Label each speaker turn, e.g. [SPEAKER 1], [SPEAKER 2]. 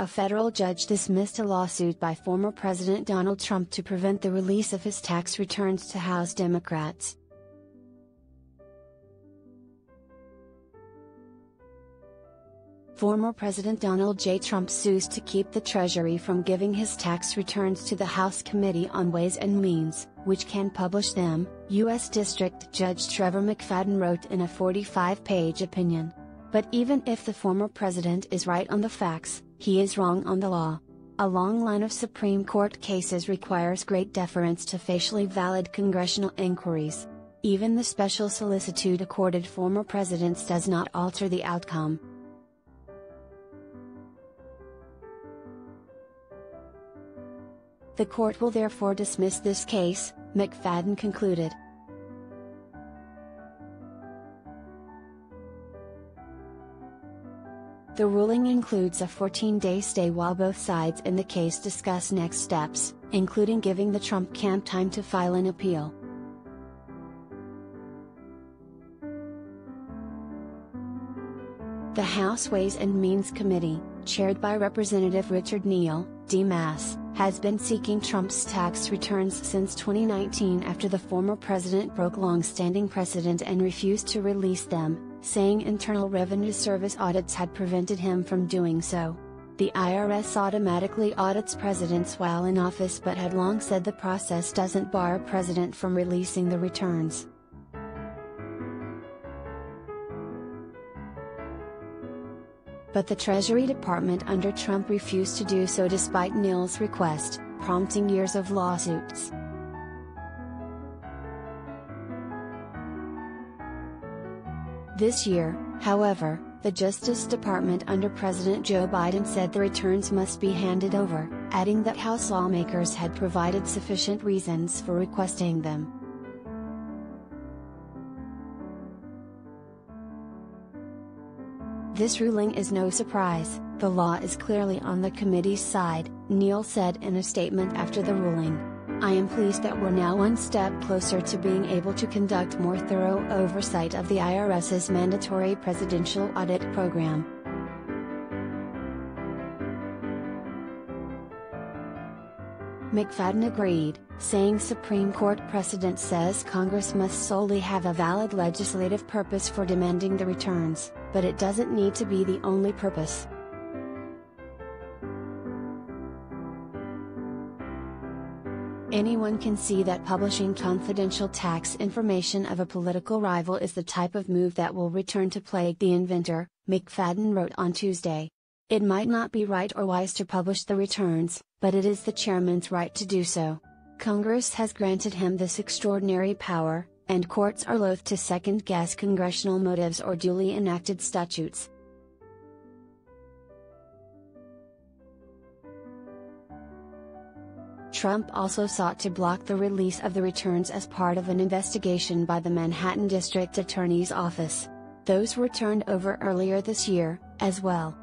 [SPEAKER 1] A federal judge dismissed a lawsuit by former President Donald Trump to prevent the release of his tax returns to House Democrats. Former President Donald J. Trump sues to keep the Treasury from giving his tax returns to the House Committee on Ways and Means, which can publish them, U.S. District Judge Trevor McFadden wrote in a 45 page opinion. But even if the former president is right on the facts, he is wrong on the law. A long line of Supreme Court cases requires great deference to facially valid congressional inquiries. Even the special solicitude accorded former presidents does not alter the outcome. The court will therefore dismiss this case, McFadden concluded. The ruling includes a 14 day stay while both sides in the case discuss next steps, including giving the Trump camp time to file an appeal. The House Ways and Means Committee, chaired by Representative Richard Neal, D-Mass, has been seeking Trump's tax returns since 2019 after the former president broke long-standing precedent and refused to release them, saying Internal Revenue Service audits had prevented him from doing so. The IRS automatically audits presidents while in office but had long said the process doesn't bar a president from releasing the returns. but the Treasury Department under Trump refused to do so despite Neal's request, prompting years of lawsuits. This year, however, the Justice Department under President Joe Biden said the returns must be handed over, adding that House lawmakers had provided sufficient reasons for requesting them. This ruling is no surprise, the law is clearly on the committee's side, Neal said in a statement after the ruling. I am pleased that we're now one step closer to being able to conduct more thorough oversight of the IRS's mandatory presidential audit program. McFadden agreed, saying Supreme Court precedent says Congress must solely have a valid legislative purpose for demanding the returns but it doesn't need to be the only purpose. Anyone can see that publishing confidential tax information of a political rival is the type of move that will return to plague the inventor, McFadden wrote on Tuesday. It might not be right or wise to publish the returns, but it is the chairman's right to do so. Congress has granted him this extraordinary power, and courts are loath to second guess congressional motives or duly enacted statutes. Trump also sought to block the release of the returns as part of an investigation by the Manhattan District Attorney's Office. Those were turned over earlier this year, as well.